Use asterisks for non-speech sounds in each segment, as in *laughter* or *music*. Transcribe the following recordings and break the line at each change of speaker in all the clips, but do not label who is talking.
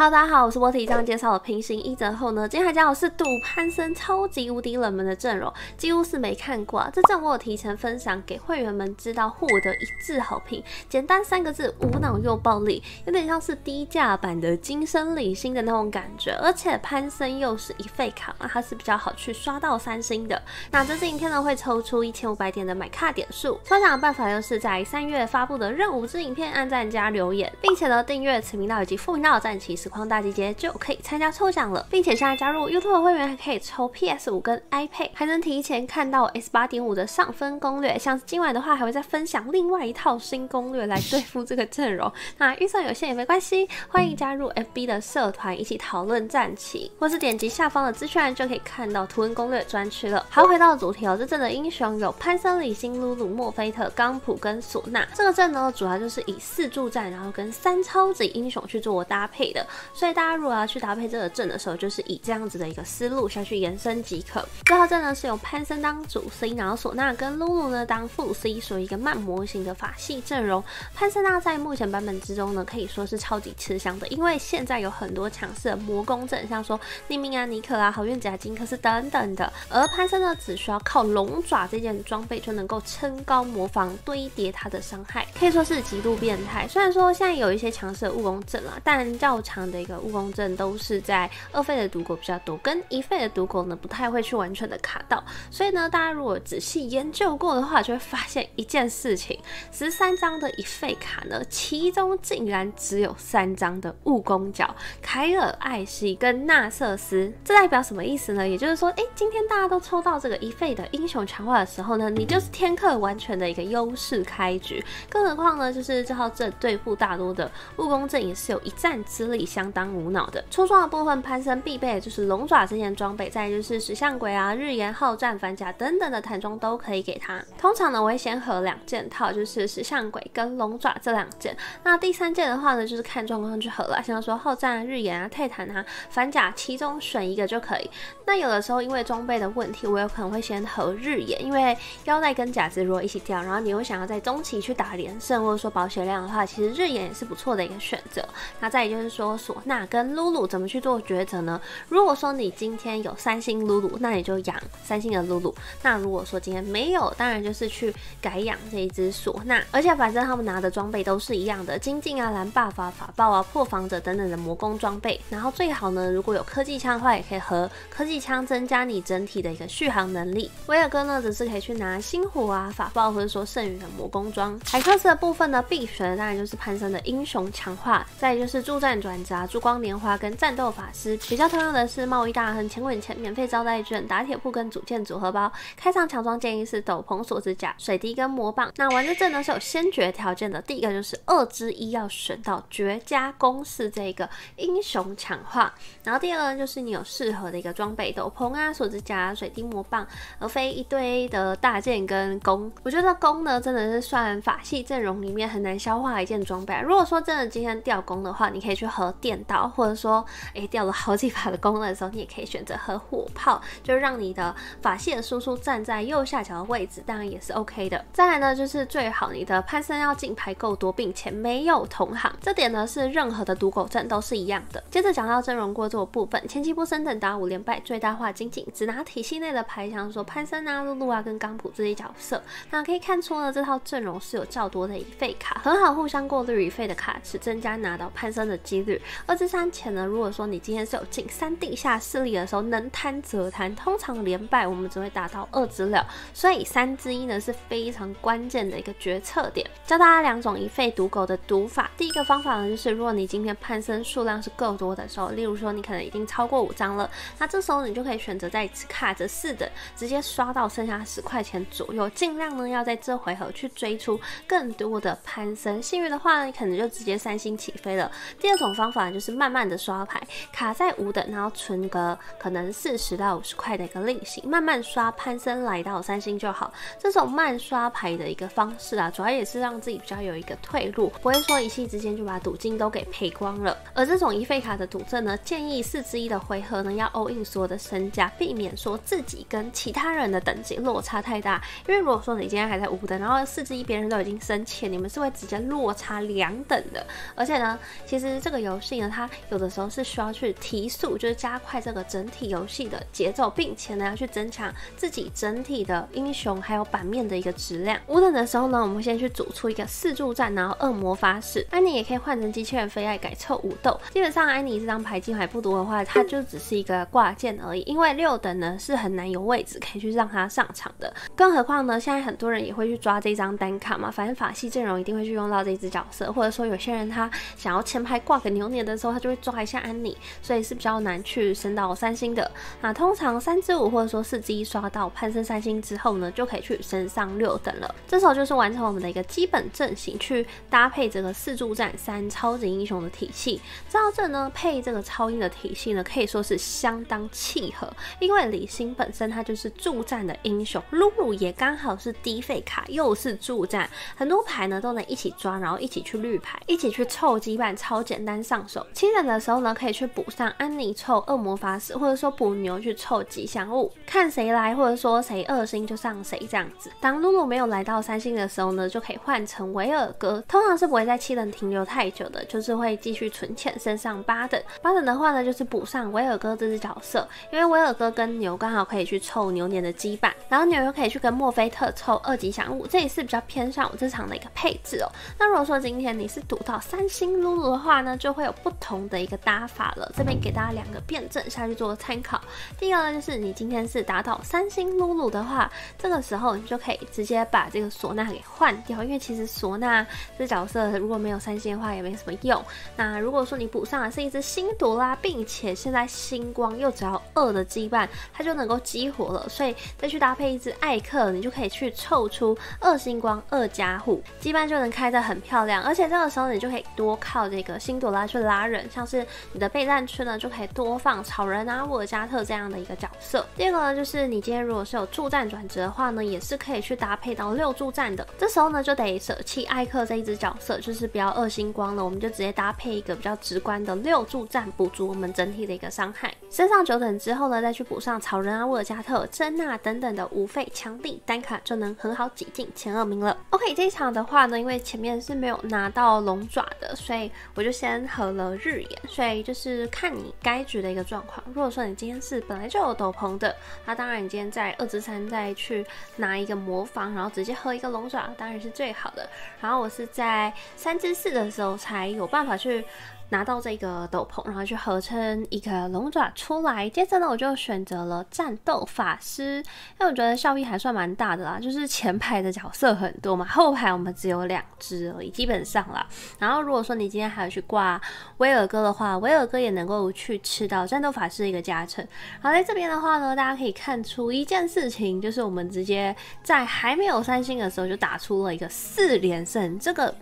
好大家好，我是波提。这样介绍了平行一折后呢，今天还讲的是赌潘森超级无敌冷门的阵容，几乎是没看过。啊。这阵我有提前分享给会员们知道，获得一致好评。简单三个字，无脑又暴力，有点像是低价版的金生理星的那种感觉。而且潘森又是一费卡嘛，它是比较好去刷到三星的。那这次影片呢会抽出一千五百点的买卡点数，抽奖的办法就是在三月发布的任务之影片按赞加留言，并且呢订阅此频道以及副频道战旗实况大集结就可以参加抽奖了，并且现在加入 YouTube 会员还可以抽 PS 五跟 iPad，还能提前看到 S 八点五的上分攻略。像是今晚的话，还会再分享另外一套新攻略来对付这个阵容。那预算有限也没关系，欢迎加入 FB 的社团一起讨论战旗，或是点击下方的资讯栏就可以看到图文攻略专区了。好，回到主题哦，这阵的英雄有潘森、李星、露露、墨菲特、钢普跟唢呐。这个阵呢，主要就是以四助战，然后跟三超级英雄去做搭配的。所以大家如果要去搭配这个阵的时候，就是以这样子的一个思路下去延伸即可。这套阵呢是由潘森当主 C，然后索纳跟露露呢当副 C，属于一个慢模型的法系阵容。潘森呢在目前版本之中呢可以说是超级吃香的，因为现在有很多强势的魔攻阵，像说匿名啊、尼可啊、好运甲、金克斯等等的。而潘森呢只需要靠龙爪这件装备就能够撑高魔防堆叠他的伤害，可以说是极度变态。虽然说现在有一些强势的务工阵了，但较的一个务工证都是在二费的毒狗比较多，跟一费的毒狗呢不太会去完全的卡到，所以呢，大家如果仔细研究过的话，就会发现一件事情：十三张的一费卡呢，其中竟然只有三张的务工角，凯尔、艾希跟纳瑟斯。这代表什么意思呢？也就是说，哎，今天大家都抽到这个一费的英雄强化的时候呢，你就是天克完全的一个优势开局。更何况呢，就是这号阵对付大多的务工阵也是有一战之力，相当无脑的。出装的部分，潘森必备的就是龙爪这件装备，再就是石像鬼啊、日炎好战反甲等等的弹装都可以给他。通常呢，我会先合两件套，就是石像鬼跟龙爪这两件。那第三件的话呢，就是看状况去合了，像说好战、日炎啊、泰坦啊、反甲，其中选一个就可以。那有的时候因为装备的问题，我有可能会先合日炎，因为腰带跟甲子如果一起掉，然后你又想要在中期去打连胜或者说保血量的话，其实日炎也是不错的一个选择。那再也就是说唢呐跟露露怎么去做抉择呢？如果说你今天有三星露露，那你就养三星的露露。那如果说今天没有，当然就是去改养这一只唢呐。而且反正他们拿的装备都是一样的，精进啊、蓝 buff 啊、法爆啊、破防者等等的魔攻装备。然后最好呢，如果有科技枪的话，也可以和科技枪增加你整体的一个续航能力。威尔哥呢，则是可以去拿星火啊、法爆或者说剩余的魔攻装。海克斯的部分呢，必选的当然就是潘森的英雄强化，再就是助战转闸、珠光莲花跟战斗法师。比较通用的是贸易大亨、钱滚钱、免费招待券、打铁铺跟组件组合包。开场强装建议是斗篷、锁指甲、水滴跟魔棒。那玩这阵呢是有先决条件的，第一个就是二之一要选到绝佳攻势这个英雄强化，然后第二个就是你有适合的一个装备，斗篷啊、锁指甲、水滴、魔棒，而非一堆的大剑跟弓。我觉得弓呢真的是算法系阵容里面很难消化一件装备。如果说真的今天掉弓的话，你可以去和电刀，或者说诶掉了好几把的弓的时候，你也可以选择和火炮，就让你的法系的输出站在右下角的位置，当然也是 OK 的。再来呢，就是最好你的潘森要进牌够多，并且没有同行，这点呢是任何的赌狗阵都是一样的。接着讲到阵容过做部分，前期不升等打五连败，最大化精进，只拿体系内的牌，像说潘森啊、露露啊跟钢普这些角色，那可以看出呢，这套阵容是有较多的一费卡，很好互相过滤一费的卡池，增加拿到潘森的几率。二之三前呢，如果说你今天是有进三地下势力的时候，能贪则贪，通常连败我们只会打到二之了，所以三之一呢是非常关键的一个决策点。教大家两种一费毒狗的赌法，第一个方法呢就是，如果你今天攀升数量是够多的时候，例如说你可能已经超过五张了，那这时候你就可以选择在卡着四的直接刷到剩下十块钱左右，尽量呢要在这回合去追出更多的攀升。幸运的话呢，你可能就直接三星起飞了。第二种方法就是慢慢的刷牌，卡在五等，然后存个可能四十到五十块的一个利息，慢慢刷攀升来到三星就好。这种慢刷牌的一个方式啊，主要也是让自己比较有一个退路，不会说一气之间就把赌金都给赔光了。而这种一费卡的赌阵呢，建议四之一的回合呢要 all in 所有的身价，避免说自己跟其他人的等级落差太大。因为如果说你今天还在五等，然后四之一别人都已经升钱，你们是会直接落差两等的。而且呢，其实这个游戏。呢，它有的时候是需要去提速，就是加快这个整体游戏的节奏，并且呢要去增强自己整体的英雄还有版面的一个质量。五等的时候呢，我们先去组出一个四助战，然后恶魔法使，安妮也可以换成机器人飞爱改凑武斗。基本上安妮这张牌金牌不多的话，它就只是一个挂件而已，因为六等呢是很难有位置可以去让它上场的。更何况呢，现在很多人也会去抓这张单卡嘛，反正法系阵容一定会去用到这只角色，或者说有些人他想要前排挂个牛的时候，他就会抓一下安妮，所以是比较难去升到三星的。那通常三支五或者说四支一刷到攀升三星之后呢，就可以去升上六等了。这时候就是完成我们的一个基本阵型，去搭配这个四助战三超级英雄的体系。到这呢，配这个超英的体系呢，可以说是相当契合，因为李星本身他就是助战的英雄，露露也刚好是低费卡，又是助战，很多牌呢都能一起抓，然后一起去绿牌，一起去凑羁绊，超简单上手。七等的时候呢，可以去补上安妮凑恶魔法使，或者说补牛去凑吉祥物，看谁来，或者说谁二星就上谁这样子。当露露没有来到三星的时候呢，就可以换成维尔哥，通常是不会在七等停留太久的，就是会继续存钱升上八等。八等的话呢，就是补上维尔哥这只角色，因为维尔哥跟牛刚好可以去凑牛年的羁绊，然后牛又可以去跟墨菲特凑二吉祥物，这也是比较偏向我这场的一个配置哦。那如果说今天你是赌到三星露露的话呢，就会有不同的一个搭法了。这边给大家两个辩证下去做参考。第一个呢，就是你今天是打到三星露露的话，这个时候你就可以直接把这个唢呐给换掉，因为其实唢呐这角色如果没有三星的话也没什么用。那如果说你补上的是一只星朵拉，并且现在星光又只要二的羁绊，它就能够激活了，所以再去搭配一只艾克，你就可以去凑出二星光二加护，羁绊就能开得很漂亮。而且这个时候你就可以多靠这个星朵拉去拉人，像是你的备战区呢，就可以多放草人啊、沃尔加特这样的一个角色。第二个呢，就是你今天如果是有助战转职的话呢，也是可以去搭配到六助战的。这时候呢，就得舍弃艾克这一只角色，就是不要二星光了，我们就直接搭配一个比较直观的六助战，补足我们整体的一个伤害。升上九等之后呢，再去补上草人啊、沃尔加特、珍娜等等的无费强力单卡，就能很好挤进前二名了。OK，这一场的话呢，因为前面是没有拿到龙爪的，所以我就先合了日眼，所以就是看你该局的一个状况。如果说你今天是本来就有斗篷的，那当然你今天在二之三再去拿一个魔方，然后直接合一个龙爪，当然是最好的。然后我是在三之四的时候才有办法去。拿到这个斗篷，然后去合成一个龙爪出来。接着呢，我就选择了战斗法师，因为我觉得效益还算蛮大的啦。就是前排的角色很多嘛，后排我们只有两只而已，基本上啦。然后如果说你今天还要去挂威尔哥的话，威尔哥也能够去吃到战斗法师一个加成。好，在这边的话呢，大家可以看出一件事情，就是我们直接在还没有三星的时候就打出了一个四连胜，这个。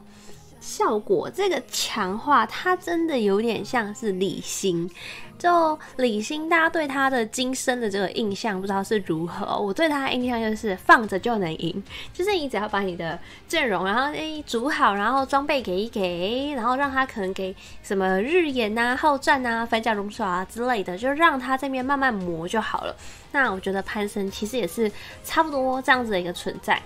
效果这个强化，它真的有点像是李星。就李星，大家对他的今生的这个印象不知道是如何。我对他的印象就是放着就能赢，就是你只要把你的阵容，然后诶组好，然后装备给一给，然后让他可能给什么日炎啊、后战啊、反甲龙爪啊之类的，就让他这边慢慢磨就好了。那我觉得潘森其实也是差不多这样子的一个存在。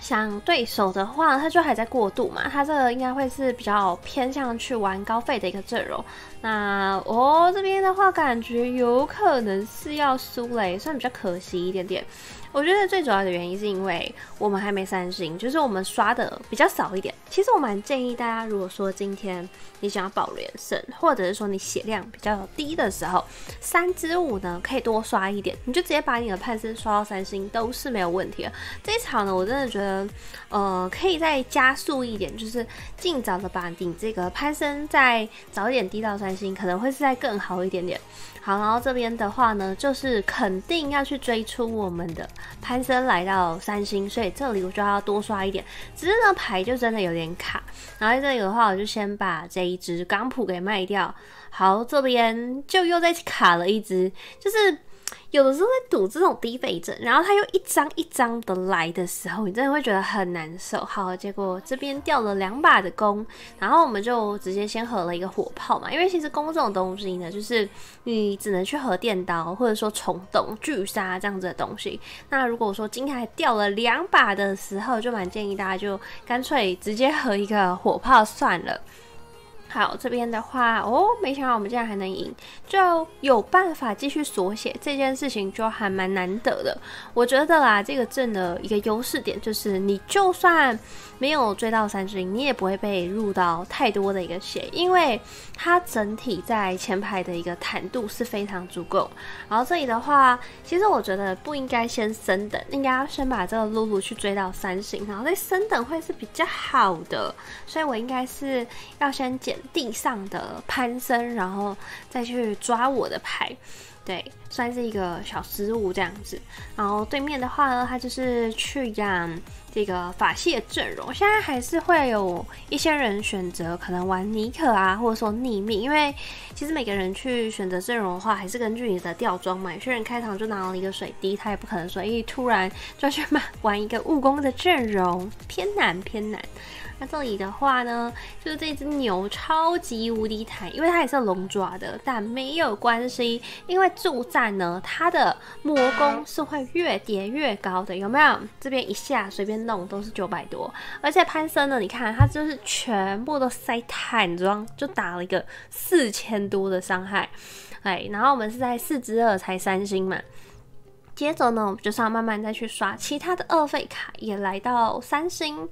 像对手的话，他就还在过渡嘛，他这个应该会是比较偏向去玩高费的一个阵容。那我这边的话，感觉有可能是要输嘞，算比较可惜一点点。我觉得最主要的原因是因为我们还没三星，就是我们刷的比较少一点。其实我蛮建议大家，如果说今天你想要保连胜，或者是说你血量比较低的时候，三支五呢可以多刷一点，你就直接把你的判身刷到三星都是没有问题的。这一场呢，我真的觉得，呃，可以再加速一点，就是尽早的把你这个攀升再早一点低到三星，可能会是再更好一点点。好，然后这边的话呢，就是肯定要去追出我们的潘森来到三星，所以这里我就要多刷一点。只是呢牌就真的有点卡，然后在这里的话，我就先把这一只钢普给卖掉。好，这边就又再卡了一只，就是。有的时候在赌这种低费阵，然后他又一张一张的来的时候，你真的会觉得很难受。好，结果这边掉了两把的弓，然后我们就直接先合了一个火炮嘛。因为其实弓这种东西呢，就是你只能去合电刀，或者说虫洞、巨杀这样子的东西。那如果说今天还掉了两把的时候，就蛮建议大家就干脆直接合一个火炮算了。好，这边的话，哦，没想到我们竟然还能赢，就有办法继续锁血，这件事情就还蛮难得的。我觉得啦，这个阵的一个优势点就是，你就算没有追到三星，你也不会被入到太多的一个血，因为它整体在前排的一个坦度是非常足够。然后这里的话，其实我觉得不应该先升等，应该要先把这个露露去追到三星，然后再升等会是比较好的。所以我应该是要先捡。地上的攀升，然后再去抓我的牌，对，算是一个小失误这样子。然后对面的话呢，他就是去养这个法系的阵容。现在还是会有一些人选择可能玩尼克啊，或者说逆命，因为其实每个人去选择阵容的话，还是根据你的吊装嘛。有些人开场就拿了一个水滴，他也不可能说，哎，突然就去玩玩一个务工的阵容，偏难偏难。那这里的话呢，就是这只牛超级无敌弹，因为它也是龙爪的，但没有关系，因为助战呢，它的魔攻是会越叠越高的，有没有？这边一下随便弄都是九百多，而且潘森呢，你看它就是全部都塞坦装，就打了一个四千多的伤害，哎，然后我们是在四之二才三星嘛。接着呢，我们就是要慢慢再去刷其他的二费卡，也来到三星。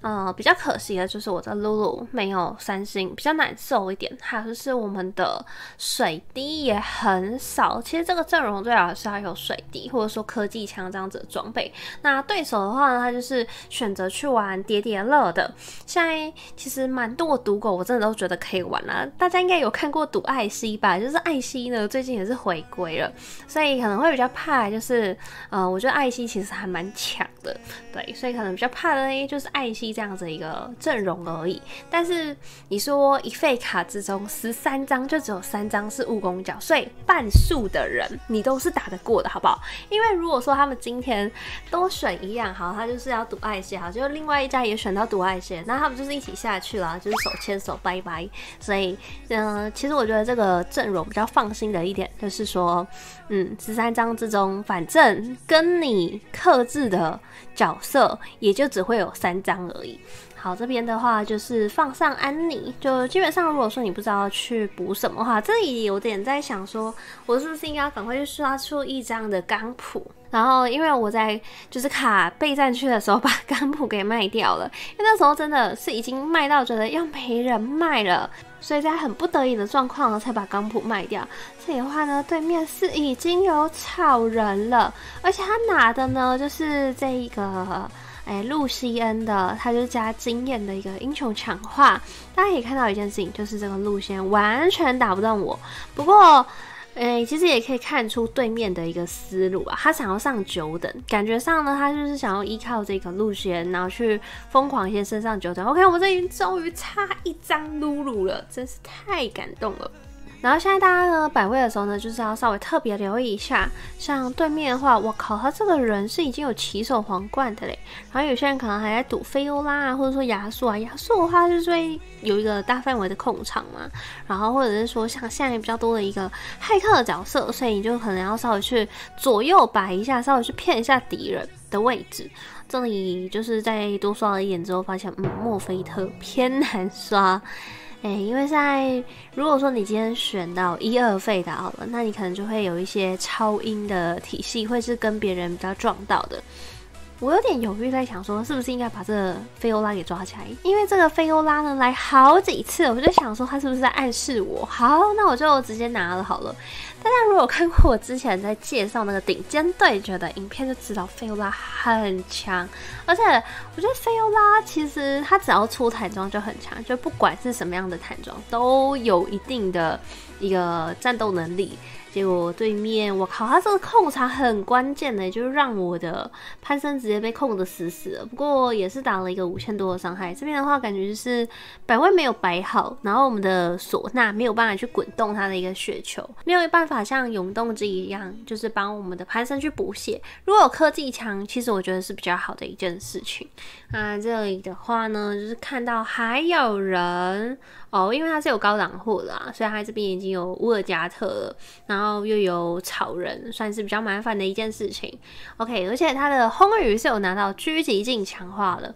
呃，比较可惜的就是我的露露没有三星，比较难受一点。还有就是我们的水滴也很少。其实这个阵容最好是要有水滴，或者说科技枪这样子的装备。那对手的话呢，他就是选择去玩叠叠乐的。现在其实蛮多赌狗，我真的都觉得可以玩了。大家应该有看过赌艾希吧？就是艾希呢，最近也是回归了，所以可能会比较怕。就是，呃，我觉得艾希其实还蛮强对，所以可能比较怕的呢，就是艾希。这样子一个阵容而已，但是你说一费卡之中十三张就只有三张是蜈蚣角，所以半数的人你都是打得过的，好不好？因为如果说他们今天都选一样，好，他就是要赌爱线，好，就另外一家也选到赌爱线，那他们就是一起下去了，就是手牵手拜拜。所以，嗯，其实我觉得这个阵容比较放心的一点就是说，嗯，十三张之中，反正跟你克制的角色也就只会有三张。而已。好，这边的话就是放上安妮，就基本上如果说你不知道去补什么话，这里有点在想说，我是不是应该赶快去刷出一张的钢谱？然后因为我在就是卡备战区的时候 *laughs* 把钢谱给卖掉了，因为那时候真的是已经卖到觉得要没人卖了，所以在很不得已的状况呢才把钢谱卖掉。这里的话呢，对面是已经有草人了，而且他拿的呢就是这一个。哎，露西恩的，他就加经验的一个英雄强化。大家可以看到一件事情，就是这个露西恩完全打不动我。不过，哎，其实也可以看出对面的一个思路啊，他想要上九等，感觉上呢，他就是想要依靠这个露西恩，然后去疯狂先升上九等。OK，我们这里终于差一张露露了，真是太感动了。然后现在大家呢摆位的时候呢，就是要稍微特别留意一下，像对面的话，我靠，他这个人是已经有骑手皇冠的嘞。然后有些人可能还在赌菲欧拉啊，或者说亚素啊，亚素的话就是会有一个大范围的控场嘛。然后或者是说像现在比较多的一个骇客的角色，所以你就可能要稍微去左右摆一下，稍微去骗一下敌人的位置。这里就是在多刷了一眼之后，发现嗯，墨菲特偏难刷。哎，因为现在如果说你今天选到一二费的好了，那你可能就会有一些超音的体系，会是跟别人比较撞到的。我有点犹豫，在想说是不是应该把这个菲欧拉给抓起来，因为这个菲欧拉呢来好几次，我就想说他是不是在暗示我？好，那我就直接拿了好了。大家如果看过我之前在介绍那个顶尖对决的影片，就知道菲欧拉很强，而且我觉得菲欧拉其实他只要出坦装就很强，就不管是什么样的坦装都有一定的一个战斗能力。结果对面，我靠，他这个控场很关键的，就是让我的潘森直接被控的死死的。不过也是打了一个五千多的伤害。这边的话，感觉就是百位没有摆好，然后我们的唢呐没有办法去滚动他的一个雪球，没有办法像永动机一样，就是帮我们的潘森去补血。如果有科技枪，其实我觉得是比较好的一件事情。那这里的话呢，就是看到还有人哦，因为他是有高档货的啊，所以他这边已经有乌尔加特了，然后。又有草人，算是比较麻烦的一件事情。OK，而且他的轰雨是有拿到狙击镜强化了。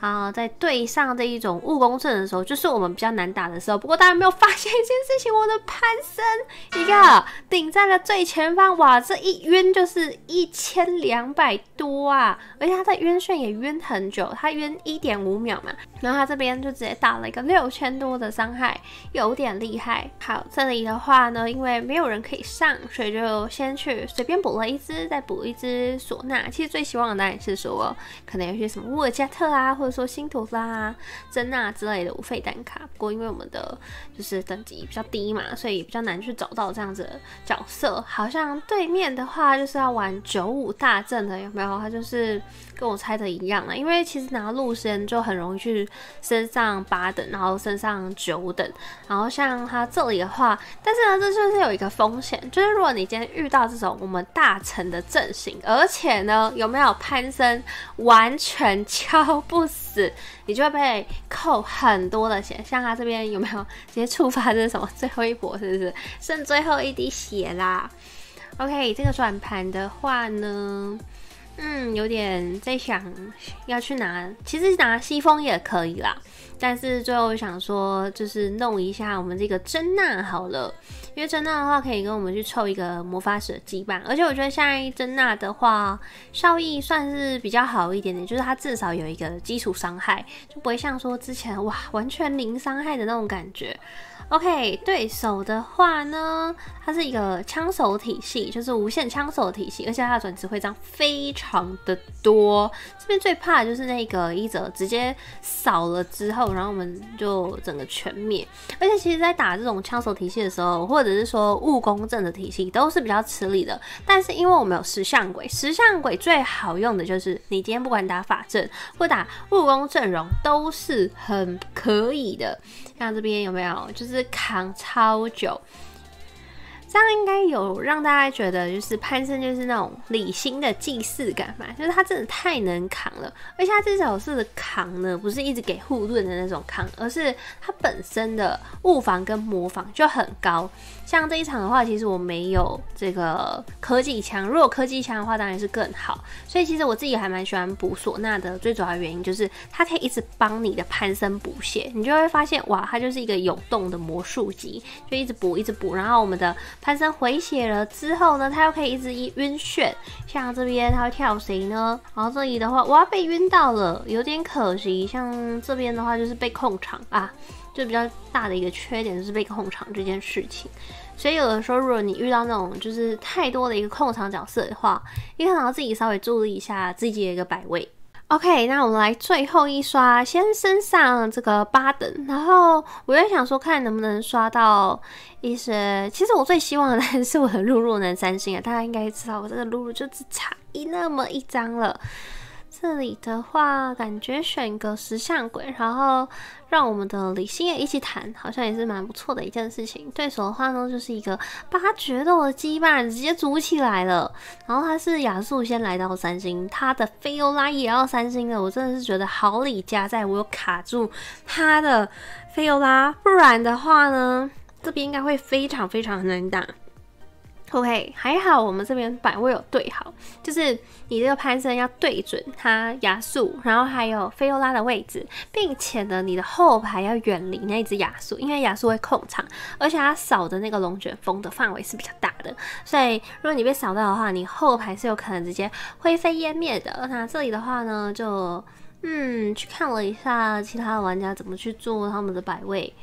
啊，在对上这一种务工阵的时候，就是我们比较难打的时候。不过大家没有发现一件事情，我的潘森一个顶在了最前方，哇，这一晕就是一千两百多啊！而且他在晕眩也晕很久，他晕一点五秒嘛。然后他这边就直接打了一个六千多的伤伤害，有点厉害。好，这里的话呢，因为没有人可以上，所以就先去随便补了一只，再补一只唢呐。其实最希望的当然是说，可能有些什么沃尔加特啊，或者说辛图拉、珍娜之类的无费单卡，不过因为我们的就是等级比较低嘛，所以比较难去找到这样子的角色。好像对面的话就是要玩九五大阵的，有没有？他就是跟我猜的一样啊，因为其实拿路线就很容易去身上八等，然后身上九等，然后像他这里的话，但是呢，这就是有一个风险，就是如果你今天遇到这种我们大成的阵型，而且呢，有没有攀升完全敲不死？你就会被扣很多的血，像他这边有没有直接触发这是什么最后一搏，是不是剩最后一滴血啦？OK，这个转盘的话呢，嗯，有点在想要去拿，其实拿西风也可以啦，但是最后想说就是弄一下我们这个珍娜好了。因为珍娜的话，可以跟我们去凑一个魔法使的羁绊，而且我觉得现在珍娜的话，效益算是比较好一点点，就是它至少有一个基础伤害，就不会像说之前哇完全零伤害的那种感觉。OK，对手的话呢，它是一个枪手体系，就是无限枪手体系，而且它的转职徽章非常的多。这边最怕的就是那个一泽直接扫了之后，然后我们就整个全灭。而且其实，在打这种枪手体系的时候，或者是说务工阵的体系，都是比较吃力的。但是因为我们有石像鬼，石像鬼最好用的就是你今天不管打法阵或打务工阵容，都是很可以的。像这边有没有，就是扛超久。这样应该有让大家觉得，就是潘森就是那种理性的既视感嘛，就是他真的太能扛了，而且他至少是扛呢，不是一直给护盾的那种扛，而是他本身的物防跟模仿就很高。像这一场的话，其实我没有这个科技枪，如果科技枪的话，当然是更好。所以其实我自己还蛮喜欢补唢呐的，最主要原因就是它可以一直帮你的攀升补血，你就会发现哇，它就是一个涌动的魔术级，就一直补一直补，然后我们的。攀升回血了之后呢，它又可以一直晕眩，像这边它会跳谁呢？然后这里的话，我要被晕到了，有点可惜。像这边的话，就是被控场啊，就比较大的一个缺点就是被控场这件事情。所以有的时候，如果你遇到那种就是太多的一个控场角色的话，你可能要自己稍微注意一下自己的一个摆位。OK，那我们来最后一刷，先升上这个八等，然后我也想说，看能不能刷到一些。其实我最希望的是我的露露能三星啊，大家应该知道，我这个露露就只差一那么一张了。这里的话，感觉选个石像鬼，然后让我们的李星也一起谈，好像也是蛮不错的一件事情。对手的话呢，就是一个八决斗的羁绊直接组起来了。然后他是亚素先来到三星，他的菲欧拉也要三星了。我真的是觉得好李加在，我有卡住他的菲欧拉，不然的话呢，这边应该会非常非常难打。OK，还好我们这边摆位有对好，就是你这个攀升要对准他亚素，然后还有菲欧拉的位置，并且呢，你的后排要远离那只亚素，因为亚素会控场，而且它扫的那个龙卷风的范围是比较大的，所以如果你被扫到的话，你后排是有可能直接灰飞烟灭的。那这里的话呢，就嗯去看了一下其他的玩家怎么去做他们的摆位。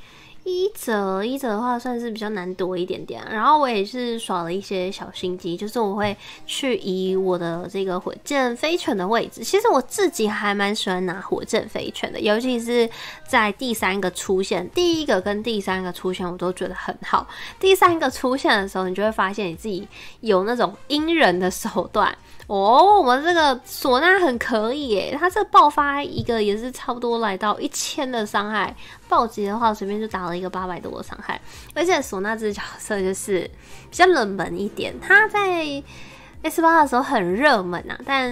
一折一折的话算是比较难躲一点点，然后我也是耍了一些小心机，就是我会去移我的这个火箭飞犬的位置。其实我自己还蛮喜欢拿火箭飞犬的，尤其是在第三个出现，第一个跟第三个出现我都觉得很好。第三个出现的时候，你就会发现你自己有那种阴人的手段。哦，我们这个唢呐很可以耶，它这爆发一个也是差不多来到一千的伤害，暴击的话随便就打了一个八百多的伤害，而且唢呐这个角色就是比较冷门一点，他在 S 八的时候很热门啊，但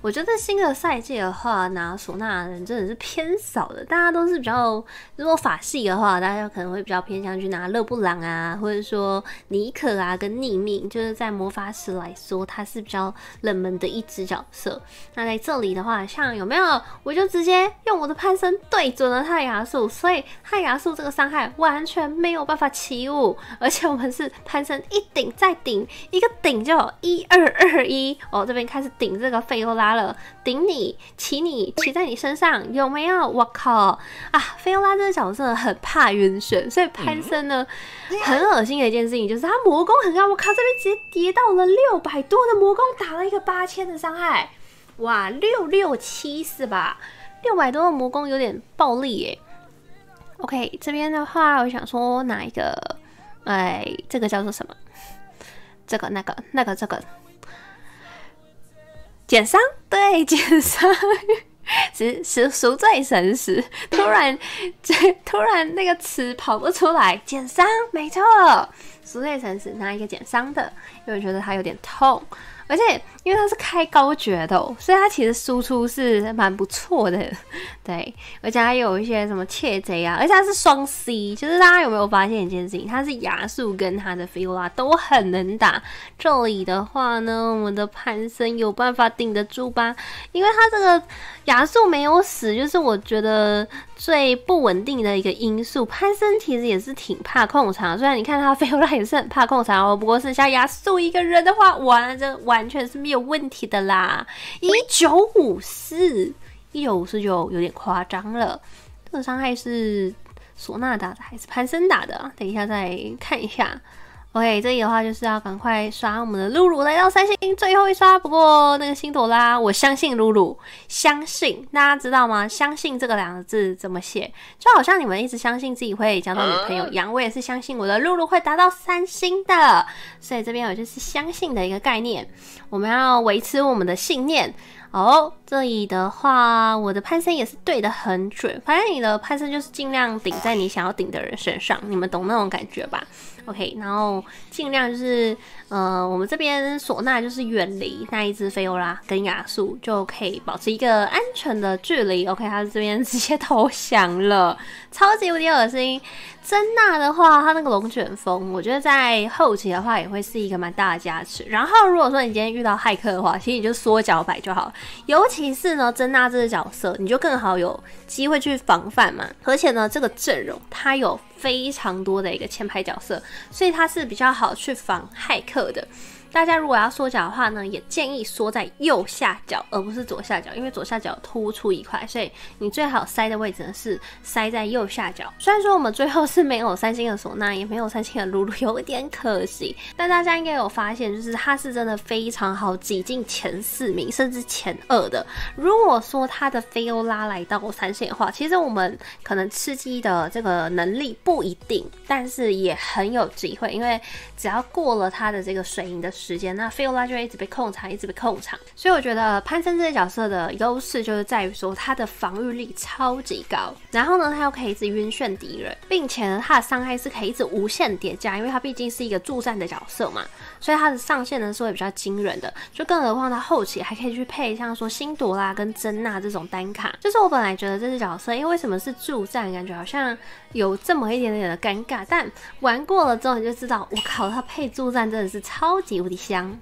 我觉得新的赛季的话，拿唢呐的人真的是偏少的，大家都是比较，如果法系的话，大家可能会比较偏向去拿勒布朗啊，或者说尼克啊，跟逆命，就是在魔法史来说，它是比较冷门的一只角色。那在这里的话，像有没有，我就直接用我的潘森对准了他牙术，所以他牙术这个伤害完全没有办法起舞，而且我们是潘森一顶再顶，一个顶就一二。二一，我这边开始顶这个费欧拉了，顶你，骑你，骑在你身上，有没有？我靠啊！菲欧拉这个角色很怕晕眩，所以潘森呢，很恶心的一件事情就是他魔攻很高，我靠，这边直接跌到了六百多的魔攻，打了一个八千的伤害，哇，六六七是吧？六百多的魔攻有点暴力耶。OK，这边的话，我想说哪一个？哎，这个叫做什么？这个、那个、那个、这个。减伤，对，减伤，是是赎罪神使，突然这 *laughs* 突然那个词跑不出来，减伤，没错，赎罪神使拿一个减伤的，因为觉得它有点痛。而且因为它是开高觉的，所以它其实输出是蛮不错的，*laughs* 对。而且还有一些什么窃贼啊，而且它是双 C，就是大家有没有发现一件事情？它是亚素跟它的菲欧拉都很能打。这里的话呢，我们的潘森有办法顶得住吧？因为它这个亚素没有死，就是我觉得。最不稳定的一个因素，潘森其实也是挺怕控场。虽然你看他菲欧拉也是很怕控场哦，不过剩下亚素一个人的话，哇，这完完全是没有问题的啦。一九五四，一九五四就有点夸张了。这个伤害是唢呐打的还是潘森打的？等一下再看一下。OK，这里的话就是要赶快刷我们的露露来到三星最后一刷。不过那个星朵拉，我相信露露，相信大家知道吗？相信这个两个字怎么写？就好像你们一直相信自己会交到女朋友一样，我也是相信我的露露会达到三星的。所以这边有就是相信的一个概念，我们要维持我们的信念。哦，这里的话，我的攀升也是对的很准。反正你的攀升就是尽量顶在你想要顶的人身上，你们懂那种感觉吧？OK，然后尽量就是，呃，我们这边唢呐就是远离那一只菲欧拉跟亚素，就可以保持一个安全的距离。OK，他这边直接投降了，超级无敌恶心。珍娜的话，他那个龙卷风，我觉得在后期的话也会是一个蛮大的加持。然后如果说你今天遇到骇客的话，其实你就缩脚摆就好。尤其是呢，珍娜这个角色，你就更好有机会去防范嘛。而且呢，这个阵容它有非常多的一个前排角色，所以它是比较好去防骇客的。大家如果要缩脚的话呢，也建议缩在右下角，而不是左下角，因为左下角突出一块，所以你最好塞的位置呢是塞在右下角。虽然说我们最后是没有三星的唢呐，也没有三星的露露，有一点可惜，*laughs* 但大家应该有发现，就是它是真的非常好挤进前四名，甚至前二的。如果说它的菲欧拉来到三星的话，其实我们可能吃鸡的这个能力不一定，但是也很有机会，因为只要过了它的这个水银的。时间，那菲欧拉就会一直被控场，一直被控场。所以我觉得潘森这个角色的优势就是在于说他的防御力超级高，然后呢他又可以一直晕眩敌人，并且呢他的伤害是可以一直无限叠加，因为他毕竟是一个助战的角色嘛，所以他的上限呢是会比较惊人的。就更何况他后期还可以去配像说辛朵拉跟珍娜这种单卡。就是我本来觉得这只角色，因为为什么是助战，感觉好像有这么一点点的尴尬，但玩过了之后你就知道，我靠，他配助战真的是超级。无敌香。